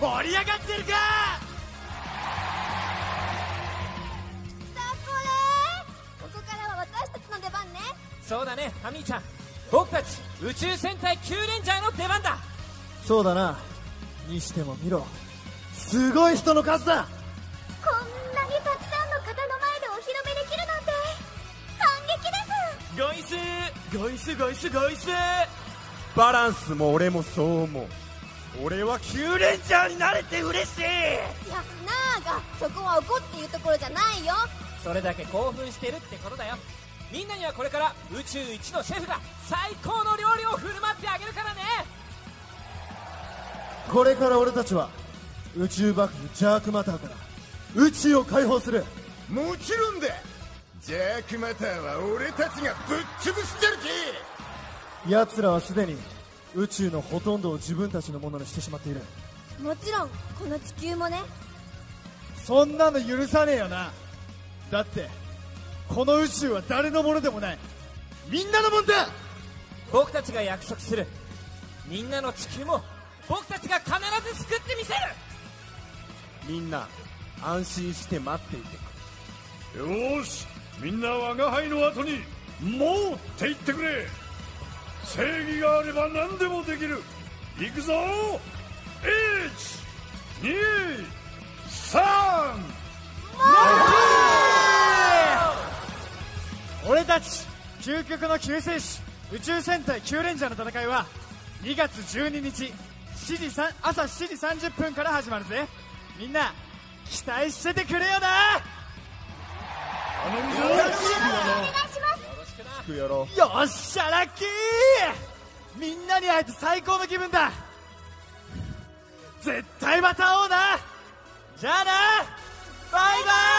盛り上がってるか！だこれここからは私たちの出番ね。そうだねハミーちゃん。僕たち宇宙戦隊キューレンジャーの出番だ。そうだな。にしても見ろ。すごい人の数だ。こんなにたくさんの方の前でお披露目できるなんて。感激です。ゴイスゴイスゴイスゴイスバランスも俺もそう思う俺はキューレンジャーになれて嬉しい。いやなあがそこは怒っていうところじゃないよ。それだけ興奮してるってことだよ。みんなにはこれから宇宙一のシェフが最高の料理を振る舞ってあげるからね。これから俺たちは宇宙幕府ジャークマターから宇宙を解放する。もちろんだ。ジャークマターは俺たちがぶっ潰してるき。奴らはすでに宇宙のほとんどを自分たちのものにしてしまっている。もちろんこの地球もね。そんなの許さねえよな。だってこの宇宙は誰のものでもない。みんなのもんだ。僕たちが約束する。みんなの地球も僕たちが必ず救ってみせる。みんな安心して待っていてくよーしみんな我が輩の後に「もう」って言ってくれ正義があれば何でもできる。行くぞ。123俺たち究極の救世主宇宙戦隊キューレンジャーの戦いは2月12日7時3朝7時30分から始まるぜ。みんな期待しててくれよな！くやろう。よっしゃラッキー！みんなに会えて最高の気分だ！絶対また会おうな！じゃあな！バイバイ！